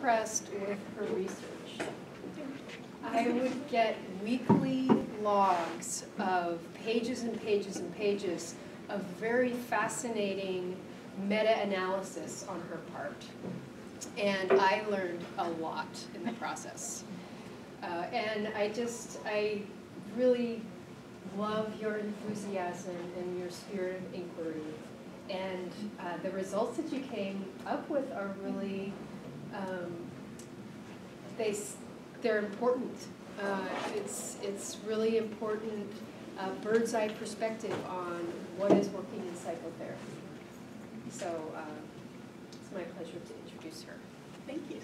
impressed with her research. I would get weekly logs of pages and pages and pages of very fascinating meta-analysis on her part. And I learned a lot in the process. Uh, and I just, I really love your enthusiasm and your spirit of inquiry. And uh, the results that you came up with are really, um, they, they're important. Uh, it's, it's really important uh, bird's eye perspective on what is working in psychotherapy. So uh, it's my pleasure to introduce her. Thank you,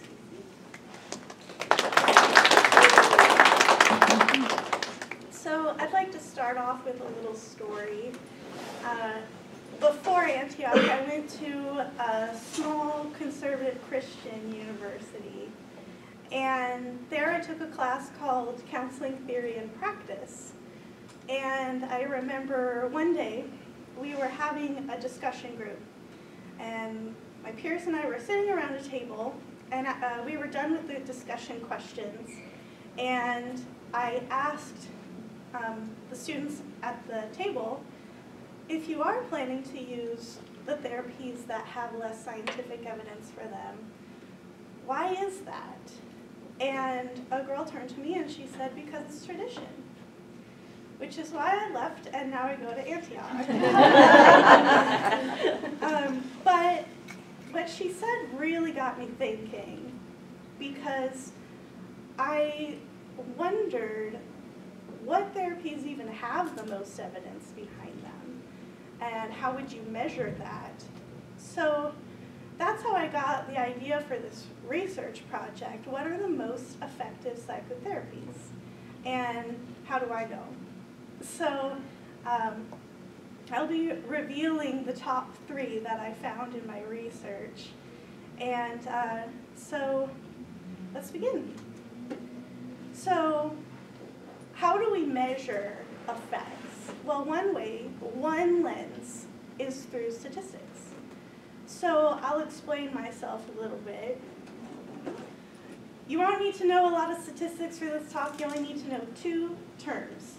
So I'd like to start off with a little story. Before Antioch, I went to a small conservative Christian university. And there I took a class called Counseling Theory and Practice. And I remember one day we were having a discussion group. And my peers and I were sitting around a table, and uh, we were done with the discussion questions. And I asked um, the students at the table, if you are planning to use the therapies that have less scientific evidence for them, why is that? And a girl turned to me and she said, because it's tradition. Which is why I left and now I go to Antioch. um, but what she said really got me thinking because I wondered what therapies even have the most evidence behind them and how would you measure that? So that's how I got the idea for this research project. What are the most effective psychotherapies? And how do I know? So um, I'll be revealing the top three that I found in my research. And uh, so let's begin. So how do we measure effects? Well, one way, one lens, is through statistics. So I'll explain myself a little bit. You won't need to know a lot of statistics for this talk. You only need to know two terms.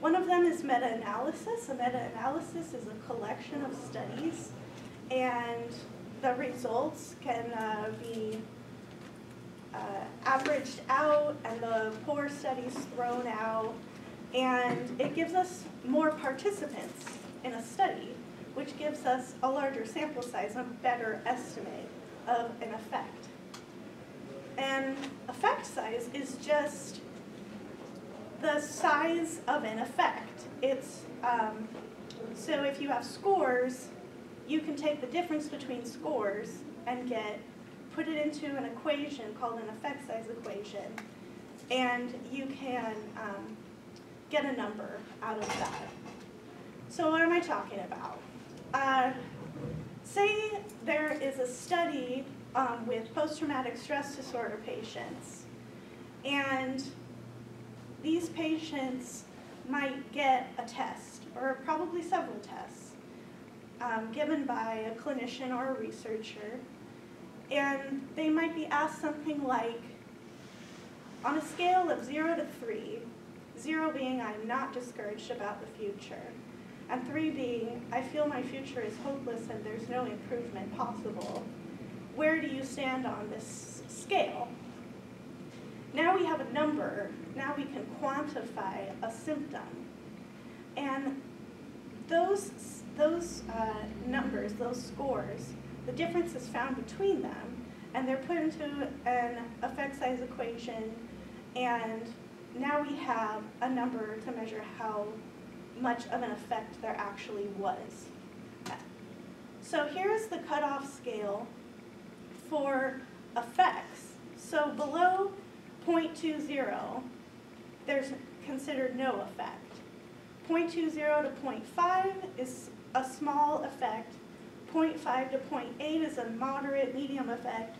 One of them is meta-analysis. A meta-analysis is a collection of studies, and the results can uh, be uh, averaged out and the poor studies thrown out, and it gives us more participants in a study, which gives us a larger sample size, a better estimate of an effect. And effect size is just the size of an effect. It's, um, so if you have scores, you can take the difference between scores and get put it into an equation called an effect size equation, and you can um, get a number out of that. So what am I talking about? Uh, say there is a study um, with post-traumatic stress disorder patients, and these patients might get a test, or probably several tests, um, given by a clinician or a researcher, and they might be asked something like, on a scale of zero to three, zero being I'm not discouraged about the future, and three being I feel my future is hopeless and there's no improvement possible, where do you stand on this scale? Now we have a number, now we can quantify a symptom. And those, those uh, numbers, those scores, the difference is found between them, and they're put into an effect size equation, and now we have a number to measure how much of an effect there actually was. So here's the cutoff scale for effects. So below 0.20, there's considered no effect. 0.20 to 0.5 is a small effect 0.5 to 0.8 is a moderate medium effect,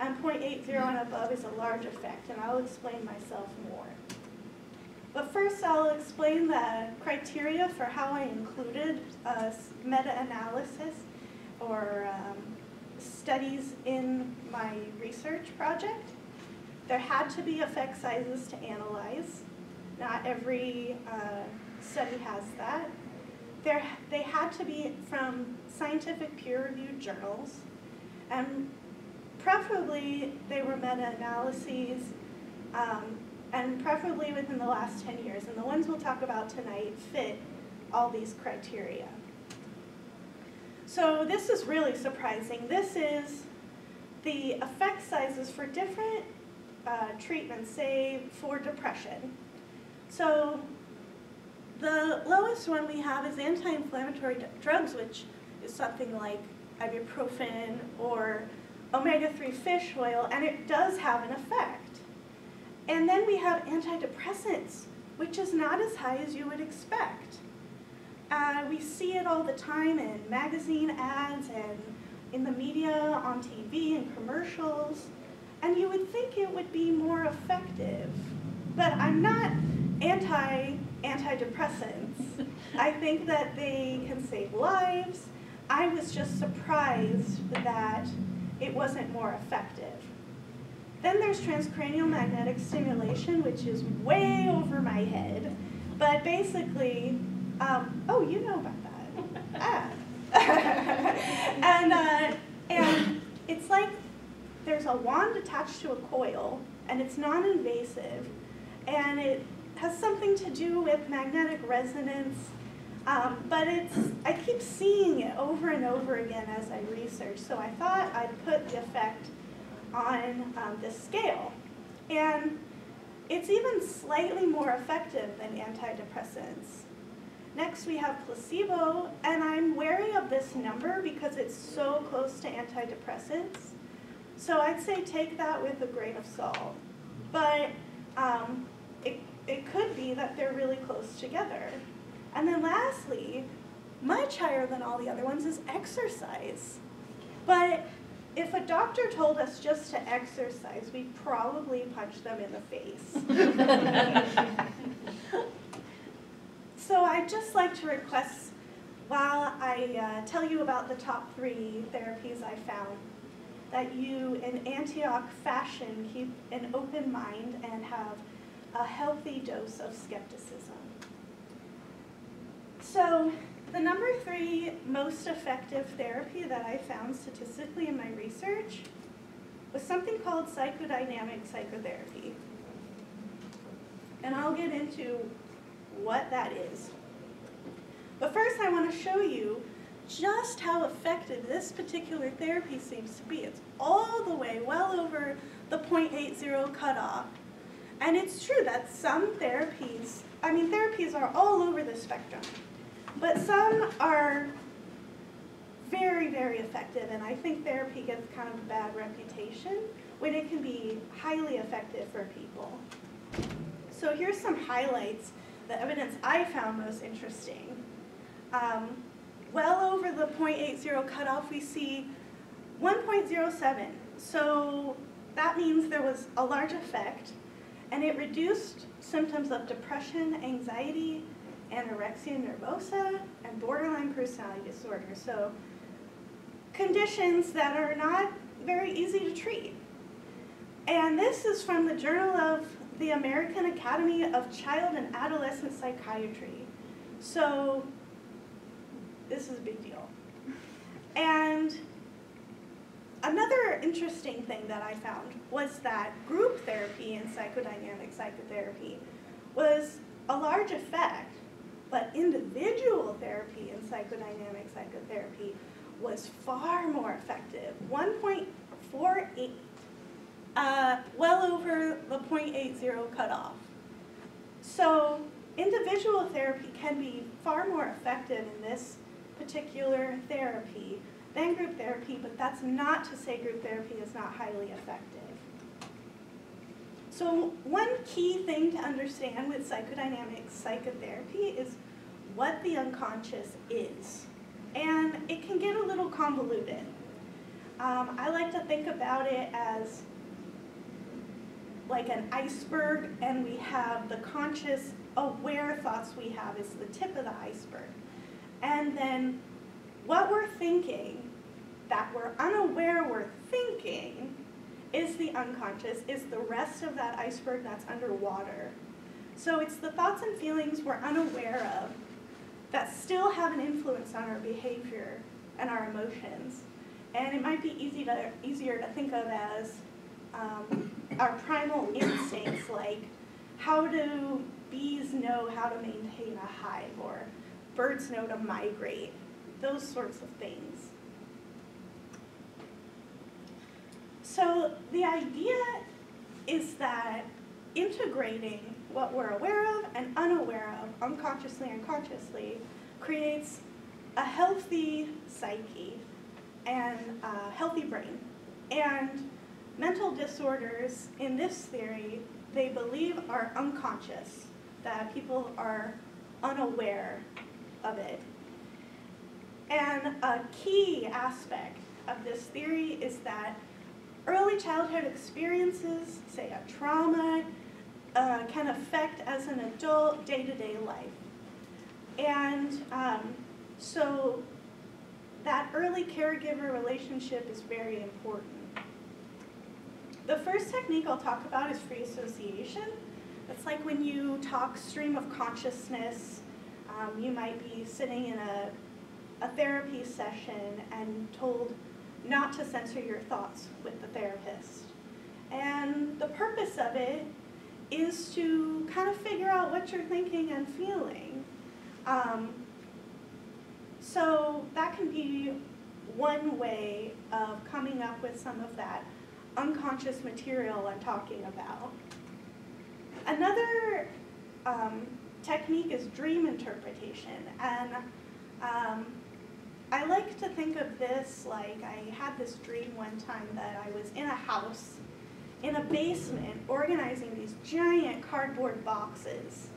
and 0.80 and above is a large effect, and I'll explain myself more. But first I'll explain the criteria for how I included a meta-analysis or um, studies in my research project. There had to be effect sizes to analyze. Not every uh, study has that. There, they had to be from scientific peer-reviewed journals, and preferably they were meta-analyses, um, and preferably within the last 10 years. And the ones we'll talk about tonight fit all these criteria. So this is really surprising. This is the effect sizes for different uh, treatments, say for depression. So the lowest one we have is anti-inflammatory drugs, which is something like ibuprofen or omega-3 fish oil, and it does have an effect. And then we have antidepressants, which is not as high as you would expect. Uh, we see it all the time in magazine ads and in the media, on TV and commercials, and you would think it would be more effective. But I'm not anti antidepressants. I think that they can save lives. I was just surprised that it wasn't more effective. Then there's transcranial magnetic stimulation, which is way over my head. But basically, um, oh, you know about that. ah. and, uh, and it's like there's a wand attached to a coil, and it's non-invasive, and it has something to do with magnetic resonance, um, but it's, I keep seeing it over and over again as I research, so I thought I'd put the effect on um, this scale. And it's even slightly more effective than antidepressants. Next we have placebo, and I'm wary of this number because it's so close to antidepressants. So I'd say take that with a grain of salt. But um, it, it could be that they're really close together. And then lastly, much higher than all the other ones is exercise. But if a doctor told us just to exercise, we'd probably punch them in the face. so I'd just like to request, while I uh, tell you about the top three therapies I found, that you, in Antioch fashion, keep an open mind and have a healthy dose of skepticism. So the number three most effective therapy that I found statistically in my research was something called psychodynamic psychotherapy. And I'll get into what that is. But first I want to show you just how effective this particular therapy seems to be. It's all the way well over the 0.80 cutoff. And it's true that some therapies, I mean, therapies are all over the spectrum, but some are very, very effective, and I think therapy gets kind of a bad reputation when it can be highly effective for people. So here's some highlights, the evidence I found most interesting. Um, well over the 0.80 cutoff, we see 1.07. So that means there was a large effect, and it reduced symptoms of depression, anxiety, anorexia nervosa, and borderline personality disorder. So conditions that are not very easy to treat. And this is from the Journal of the American Academy of Child and Adolescent Psychiatry. So this is a big deal. And another interesting thing that I found was that group therapy and psychodynamic psychotherapy was a large effect, but individual therapy in psychodynamic psychotherapy was far more effective, 1.48, uh, well over the 0.80 cutoff. So individual therapy can be far more effective in this particular therapy than group therapy, but that's not to say group therapy is not highly effective. So one key thing to understand with psychodynamic psychotherapy is what the unconscious is. And it can get a little convoluted. Um, I like to think about it as like an iceberg and we have the conscious aware thoughts we have is the tip of the iceberg. And then what we're thinking that we're unaware we're thinking is the unconscious, is the rest of that iceberg that's underwater. So it's the thoughts and feelings we're unaware of that still have an influence on our behavior and our emotions. And it might be easy to, easier to think of as um, our primal instincts, like how do bees know how to maintain a hive, or birds know to migrate, those sorts of things. So the idea is that integrating what we're aware of and unaware of, unconsciously and consciously, creates a healthy psyche and a healthy brain. And mental disorders, in this theory, they believe are unconscious, that people are unaware of it. And a key aspect of this theory is that early childhood experiences, say a trauma, uh, can affect as an adult day-to-day life. And um, so that early caregiver relationship is very important. The first technique I'll talk about is free association. It's like when you talk stream of consciousness, um, you might be sitting in a, a therapy session and told not to censor your thoughts with the therapist. And the purpose of it is to kind of figure out what you're thinking and feeling. Um, so that can be one way of coming up with some of that unconscious material I'm talking about. Another um, technique is dream interpretation. And um, I like to think of this like I had this dream one time that I was in a house in a basement organizing these giant cardboard boxes.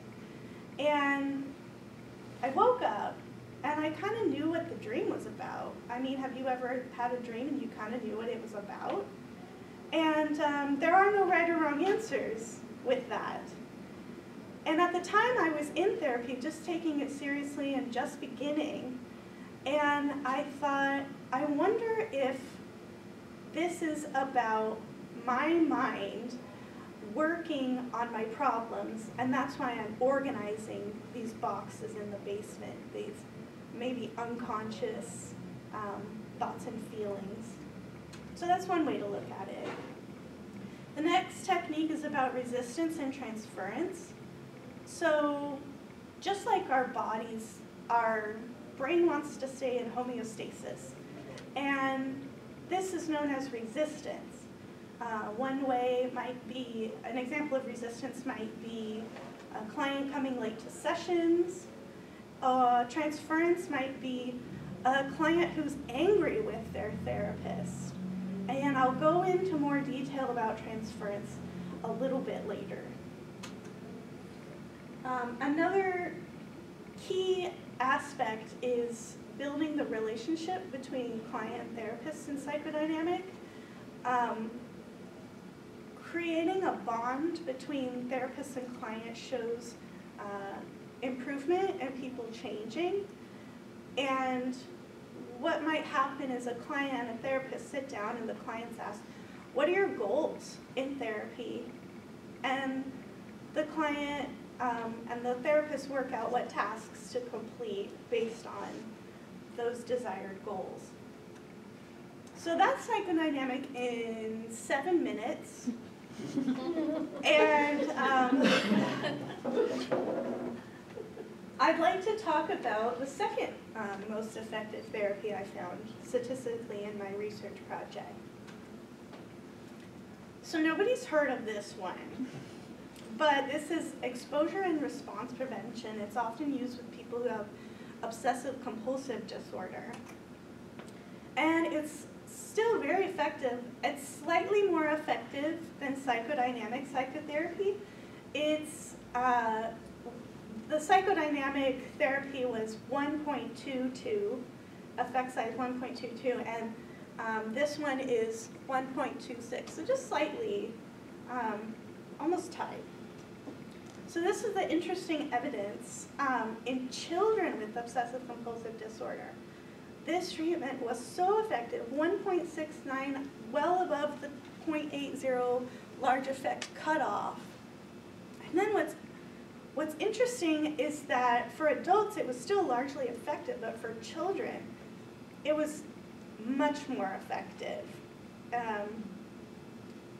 And I woke up and I kind of knew what the dream was about. I mean, have you ever had a dream and you kind of knew what it was about? And um, there are no right or wrong answers with that. And at the time I was in therapy, just taking it seriously and just beginning, and I thought, I wonder if this is about my mind working on my problems, and that's why I'm organizing these boxes in the basement, these maybe unconscious um, thoughts and feelings. So that's one way to look at it. The next technique is about resistance and transference. So just like our bodies, our brain wants to stay in homeostasis. And this is known as resistance. Uh, one way might be, an example of resistance might be a client coming late to sessions. Uh, transference might be a client who's angry with their therapist. And I'll go into more detail about transference a little bit later. Um, another key aspect is building the relationship between client, and therapist, and psychodynamic. Um, creating a bond between therapist and client shows uh, improvement and people changing. And what might happen is a client and a therapist sit down and the clients ask, what are your goals in therapy? And the client um, and the therapist work out what tasks to complete based on those desired goals. So that's psychodynamic in seven minutes. and um, I'd like to talk about the second um, most effective therapy I found statistically in my research project. So nobody's heard of this one. But this is exposure and response prevention. It's often used with people who have obsessive compulsive disorder. And it's still very effective. It's slightly more effective than psychodynamic psychotherapy. It's, uh, the psychodynamic therapy was 1.22, effect size 1.22, and um, this one is 1.26, so just slightly, um, almost tied. So this is the interesting evidence um, in children with obsessive compulsive disorder. This treatment was so effective, 1.69, well above the 0.80 large effect cutoff. And then what's, what's interesting is that for adults, it was still largely effective, but for children, it was much more effective. Um,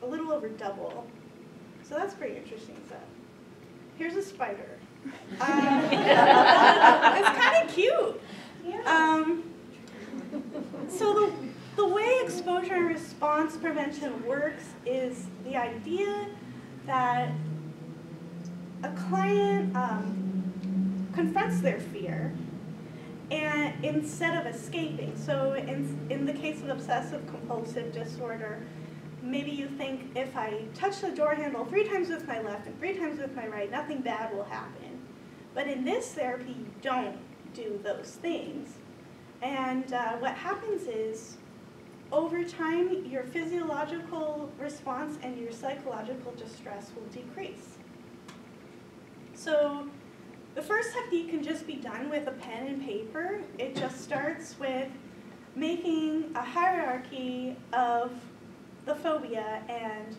a little over double. So that's pretty interesting stuff. Here's a spider. Um, it's kind of cute. Um, so the, the way exposure and response prevention works is the idea that a client um, confronts their fear and instead of escaping. So in, in the case of obsessive compulsive disorder, maybe you think if I touch the door handle three times with my left and three times with my right, nothing bad will happen. But in this therapy, you don't do those things. And uh, what happens is, over time, your physiological response and your psychological distress will decrease. So the first technique can just be done with a pen and paper. It just starts with making a hierarchy of the phobia and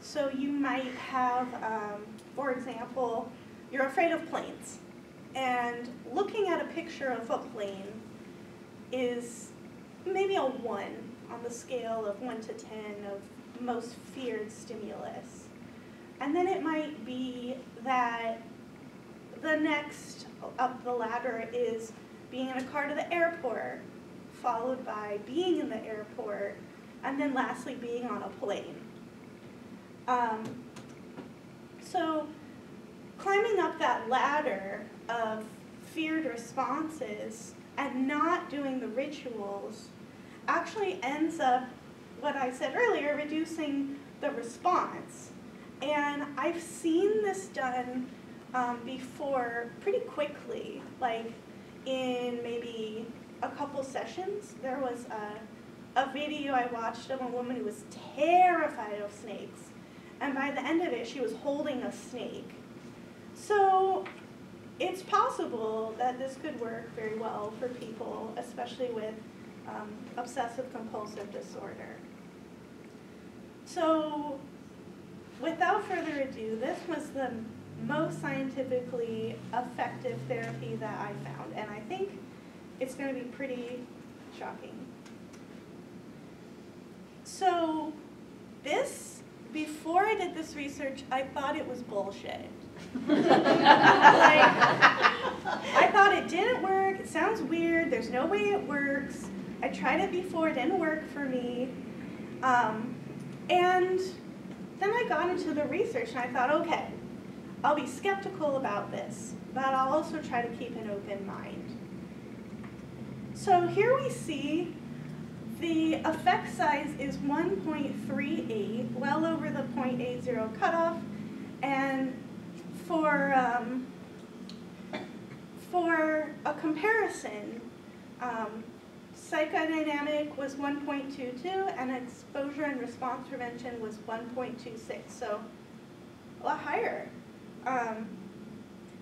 so you might have, um, for example, you're afraid of planes and looking at a picture of a plane is maybe a 1 on the scale of 1 to 10 of most feared stimulus. And then it might be that the next up the ladder is being in a car to the airport, followed by being in the airport, and then lastly being on a plane. Um, so climbing up that ladder of feared responses and not doing the rituals actually ends up, what I said earlier, reducing the response. And I've seen this done um, before pretty quickly, like in maybe a couple sessions. There was a, a video I watched of a woman who was terrified of snakes. And by the end of it, she was holding a snake. So it's possible that this could work very well for people, especially with um, obsessive compulsive disorder. So without further ado, this was the most scientifically effective therapy that I found, and I think it's going to be pretty shocking. So this, before I did this research, I thought it was bullshit. like, I thought it didn't work, it sounds weird, there's no way it works. I tried it before, it didn't work for me. Um, and then I got into the research and I thought, okay, I'll be skeptical about this, but I'll also try to keep an open mind. So here we see the effect size is 1.38, well over the 0.80 cutoff, and for, um, for a comparison, um, psychodynamic was 1.22 and exposure and response prevention was 1.26, so a lot higher. Um,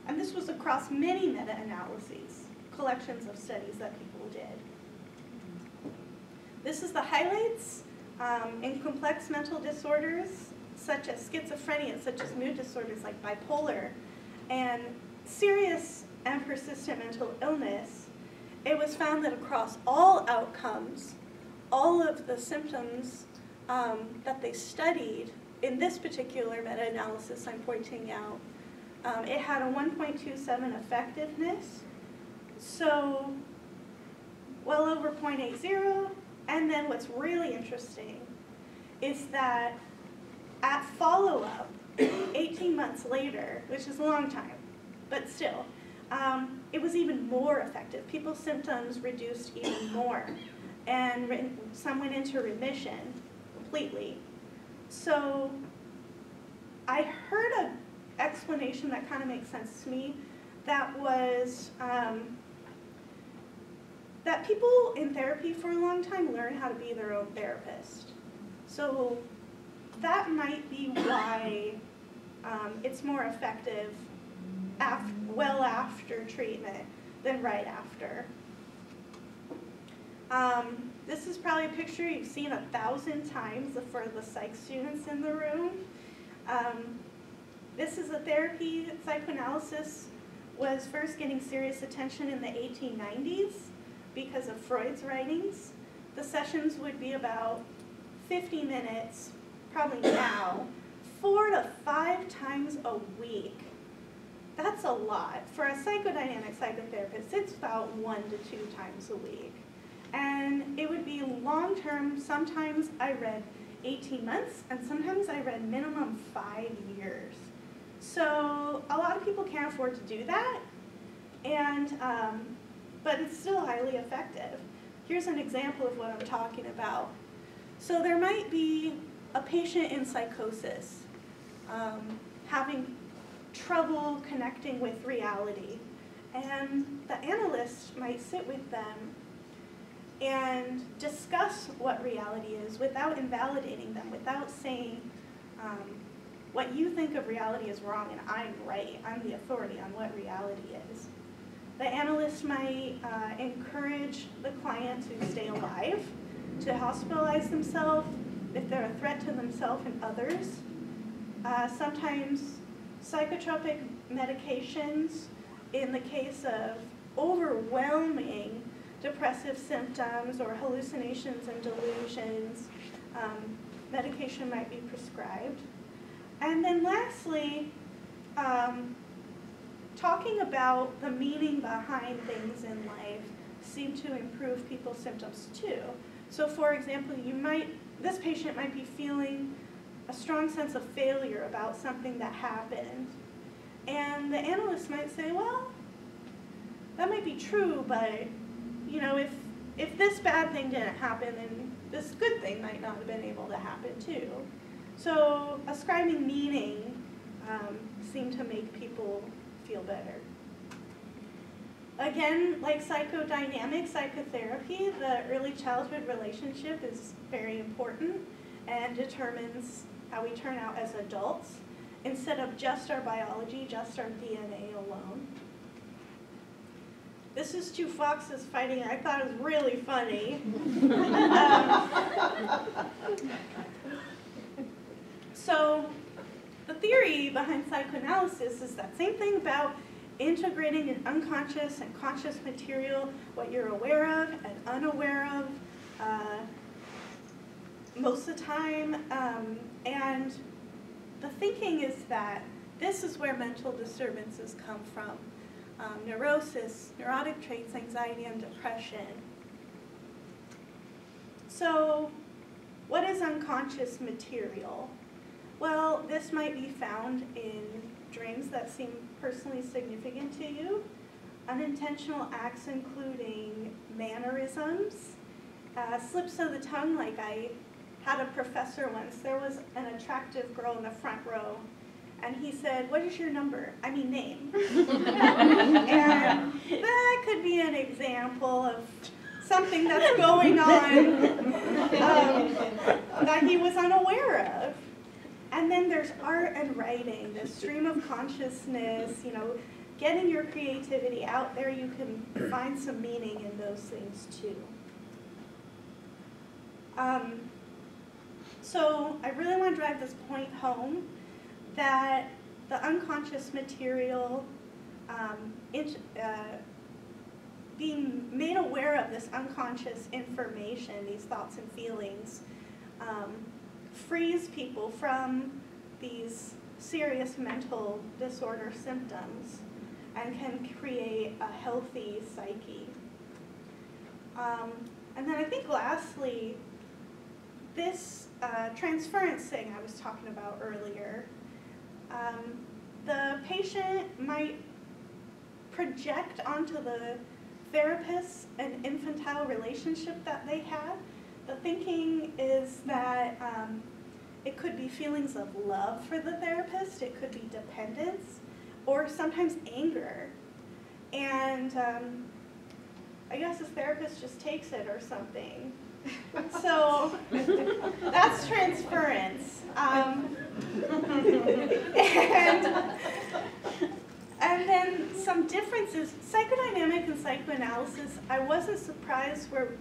and this was across many meta-analyses, collections of studies that people did. This is the highlights um, in complex mental disorders such as schizophrenia, such as mood disorders like bipolar, and serious and persistent mental illness, it was found that across all outcomes, all of the symptoms um, that they studied in this particular meta-analysis I'm pointing out, um, it had a 1.27 effectiveness, so well over 0.80, and then what's really interesting is that at follow-up, 18 months later, which is a long time, but still, um, it was even more effective. People's symptoms reduced even more, and some went into remission completely. So I heard an explanation that kind of makes sense to me that was um, that people in therapy for a long time learn how to be their own therapist. So that might be why um, it's more effective af well after treatment than right after. Um, this is probably a picture you've seen a thousand times for the psych students in the room. Um, this is a therapy, psychoanalysis was first getting serious attention in the 1890s because of Freud's writings. The sessions would be about 50 minutes, probably now, four to five times a week. That's a lot. For a psychodynamic psychotherapist, it's about one to two times a week. And it would be long term, sometimes I read 18 months, and sometimes I read minimum five years. So a lot of people can't afford to do that, and um, but it's still highly effective. Here's an example of what I'm talking about. So there might be a patient in psychosis um, having trouble connecting with reality. And the analyst might sit with them and discuss what reality is without invalidating them, without saying, um, what you think of reality is wrong and I'm right. I'm the authority on what reality is. The analyst might uh, encourage the client to stay alive, to hospitalize themselves if they're a threat to themselves and others. Uh, sometimes psychotropic medications, in the case of overwhelming depressive symptoms or hallucinations and delusions, um, medication might be prescribed. And then lastly, um, talking about the meaning behind things in life seem to improve people's symptoms too. So for example, you might, this patient might be feeling a strong sense of failure about something that happened. And the analyst might say, well, that might be true, but you know, if if this bad thing didn't happen, then this good thing might not have been able to happen too. So ascribing meaning um, seemed to make people feel better. Again, like psychodynamic psychotherapy, the early childhood relationship is very important and determines how we turn out as adults instead of just our biology, just our DNA alone. This is two foxes fighting. I thought it was really funny. um, so the theory behind psychoanalysis is that same thing about integrating an unconscious and conscious material, what you're aware of and unaware of, uh, most of the time. Um, and the thinking is that this is where mental disturbances come from um, neurosis, neurotic traits, anxiety, and depression. So, what is unconscious material? Well, this might be found in dreams that seem personally significant to you, unintentional acts including mannerisms, uh, slips of the tongue, like I had a professor once, there was an attractive girl in the front row and he said, what is your number? I mean name. and that could be an example of something that's going on um, that he was unaware of. And then there's art and writing, the stream of consciousness, you know, getting your creativity out there, you can find some meaning in those things too. Um, so I really want to drive this point home that the unconscious material, um, it, uh, being made aware of this unconscious information, these thoughts and feelings, um, frees people from these serious mental disorder symptoms and can create a healthy psyche. Um, and then I think lastly, this uh, transference thing I was talking about earlier, um, the patient might project onto the therapist an infantile relationship that they had. The thinking is that um, it could be feelings of love for the therapist, it could be dependence, or sometimes anger. And um, I guess the therapist just takes it or something. So that's transference. Um, and, and then some differences. Psychodynamic and psychoanalysis, I wasn't surprised were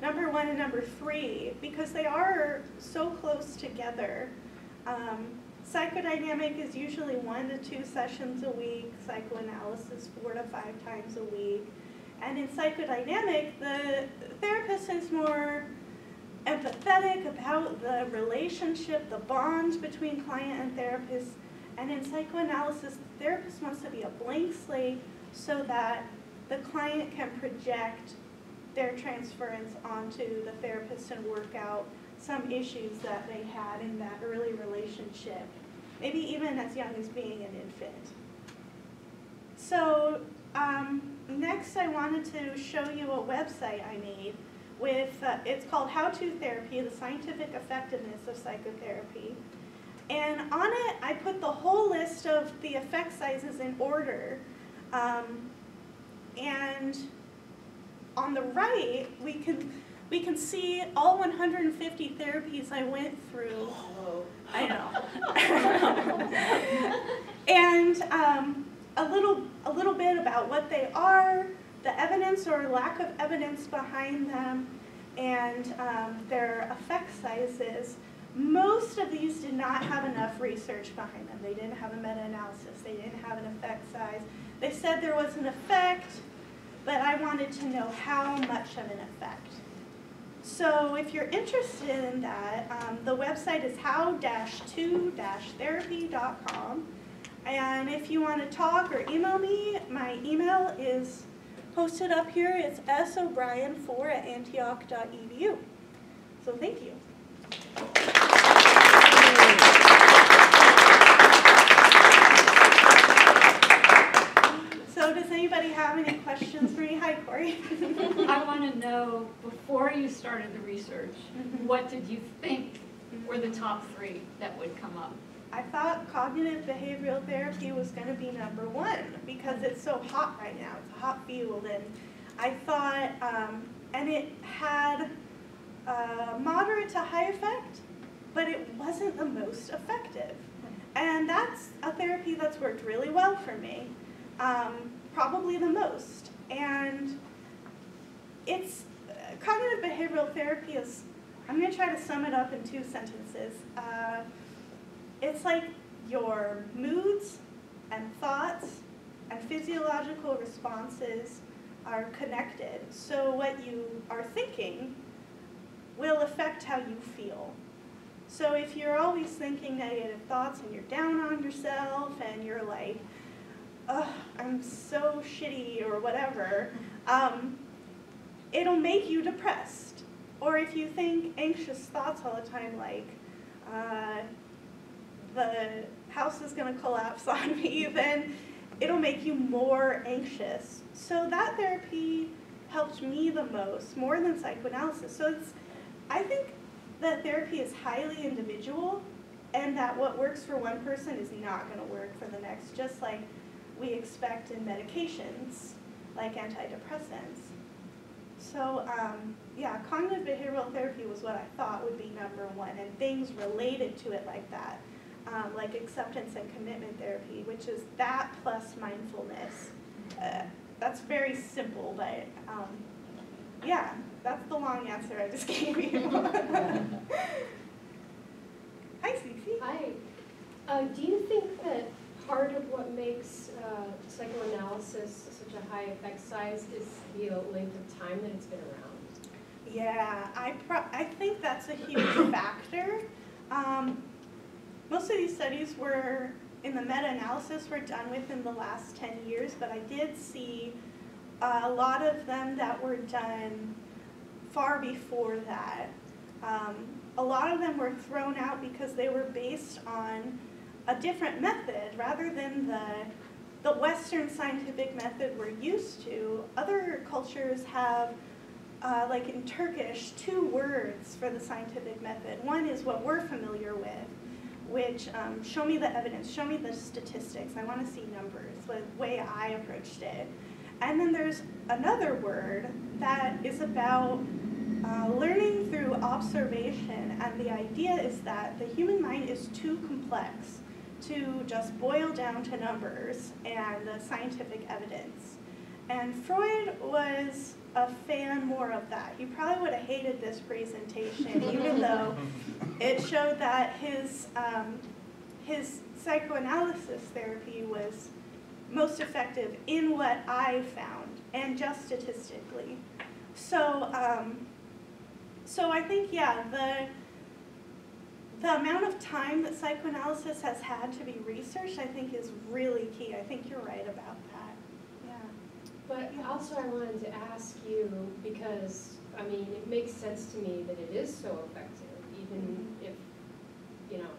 number one and number three because they are so close together. Um, psychodynamic is usually one to two sessions a week, psychoanalysis four to five times a week. And in psychodynamic, the therapist is more empathetic about the relationship, the bond between client and therapist. And in psychoanalysis, the therapist wants to be a blank slate so that the client can project their transference onto the therapist and work out some issues that they had in that early relationship, maybe even as young as being an infant. So um, next I wanted to show you a website I made with, uh, it's called How To Therapy, the Scientific Effectiveness of Psychotherapy. And on it, I put the whole list of the effect sizes in order. Um, and on the right, we can, we can see all 150 therapies I went through. I know. and um, a little, a little bit about what they are, the evidence or lack of evidence behind them, and um, their effect sizes. Most of these did not have enough research behind them. They didn't have a meta-analysis. They didn't have an effect size. They said there was an effect, but I wanted to know how much of an effect. So if you're interested in that, um, the website is how-to-therapy.com. And if you want to talk or email me, my email is posted up here. It's sobrien4 at antioch.edu. So thank you. So does anybody have any questions for me? Hi, Corey. I want to know, before you started the research, Mhm. what did you think were the top three that would come up? I thought cognitive behavioral therapy was going to be number one because it's so hot right now. It's a hot field, and I thought, um, and it had a moderate to high effect, but it wasn't the most effective. And that's a therapy that's worked really well for me, um, probably the most. And it's cognitive behavioral therapy is. I'm going to try to sum it up in two sentences. Uh, it's like your moods and thoughts and physiological responses are connected. So what you are thinking will affect how you feel. So if you're always thinking negative thoughts and you're down on yourself and you're like, I'm so shitty or whatever, um, it'll make you depressed. Or if you think anxious thoughts all the time, like, uh, the house is going to collapse on me, then it'll make you more anxious. So that therapy helped me the most, more than psychoanalysis. So it's, I think that therapy is highly individual and that what works for one person is not going to work for the next, just like we expect in medications, like antidepressants. So um, yeah, cognitive behavioral therapy was what I thought would be number one, and things related to it like that um, like acceptance and commitment therapy, which is that plus mindfulness. Uh, that's very simple, but um, yeah, that's the long answer I just gave you. Hi, Cece. Hi. Uh, do you think that part of what makes uh, psychoanalysis such a high effect size is the length of time that it's been around? Yeah, I pro- I think that's a huge factor. Um, most of these studies were in the meta-analysis were done within the last 10 years, but I did see a lot of them that were done far before that. Um, a lot of them were thrown out because they were based on a different method rather than the the Western scientific method we're used to. Other cultures have, uh, like in Turkish, two words for the scientific method. One is what we're familiar with, which um, show me the evidence, show me the statistics. I want to see numbers, the way I approached it. And then there's another word that is about uh, learning through observation. And the idea is that the human mind is too complex to just boil down to numbers and the scientific evidence. And Freud was a fan more of that. You probably would have hated this presentation, even though it showed that his, um, his psychoanalysis therapy was most effective in what I found, and just statistically. So, um, so I think, yeah, the, the amount of time that psychoanalysis has had to be researched, I think is really key. I think you're right about that, yeah. But also I wanted to ask you, because, I mean, it makes sense to me that it is so effective, even if, you know,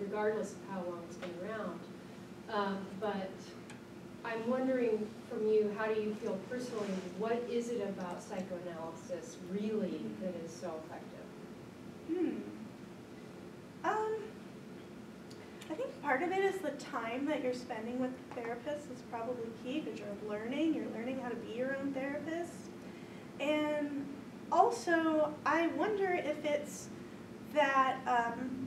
regardless of how long it's been around. Um, But I'm wondering from you, how do you feel personally, what is it about psychoanalysis really that is so effective? Hmm. Um, I think part of it is the time that you're spending with the therapist is probably key because you're learning, you're learning how to be your own therapist. And also, I wonder if it's that um,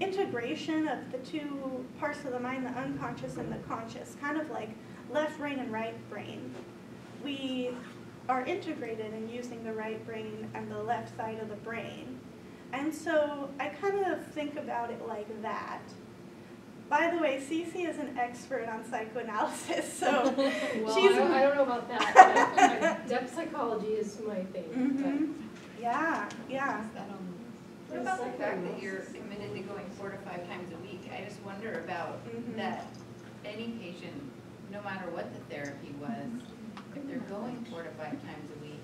integration of the two parts of the mind, the unconscious and the conscious, kind of like left brain and right brain. We are integrated in using the right brain and the left side of the brain. And so I kind of think about it like that. By the way, Cece is an expert on psychoanalysis, so Well, I she's don't, I don't know about that, but depth psychology is my thing, Mhm. yeah, yeah. What about the fact that you're committed to going four to five times a week? I just wonder about Mhm. that any patient, no matter what the therapy was, if they're going four to five times a week,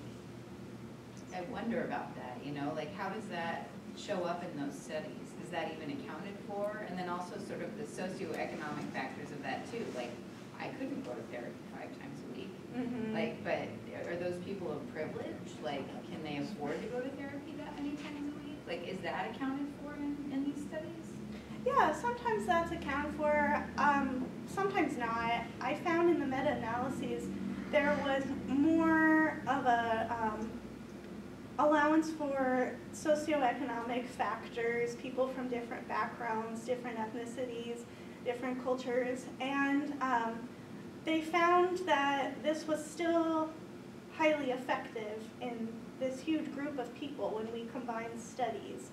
I wonder about that, you know, like how does that show up in those studies? Is that even accounted for? And then also sort of the socioeconomic factors of that too, like I couldn't go to therapy five times a week. Mhm. Like, but are those people of privilege? Like, can they afford to go to therapy that many times a week? Like, is that accounted for in, in these studies? Yeah, sometimes that's accounted for, um, sometimes not. I found in the meta-analyses, there was more of a, um, allowance for socioeconomic factors, people from different backgrounds, different ethnicities, different cultures, and, um, they found that this was still highly effective in this huge group of people when we combined studies.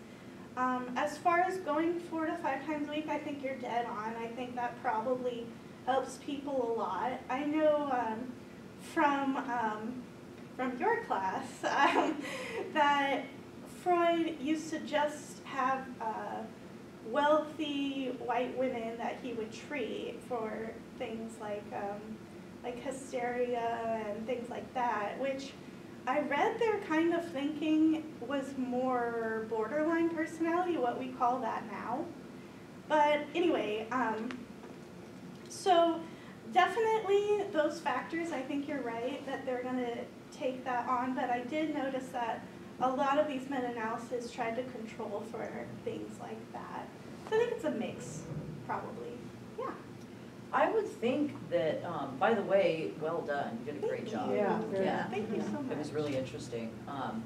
Um, as far as going four to five times a week, I think you're dead on. I think that probably helps people a lot. I know um, from um, from your class um, that Freud used to just have uh, wealthy white women that he would treat for things like um, like hysteria and things like that, which I read their kind of thinking was more borderline personality, what we call that now. But anyway, um, so definitely those factors, I think you're right that they're going to take that on. But I did notice that a lot of these meta-analyses tried to control for things like that. So I think it's a mix, probably. Yeah. I would think that, um, by the way, well done, you did a great Thank job. you. Yeah, very Yeah. Thank you so much. It was really interesting. Um,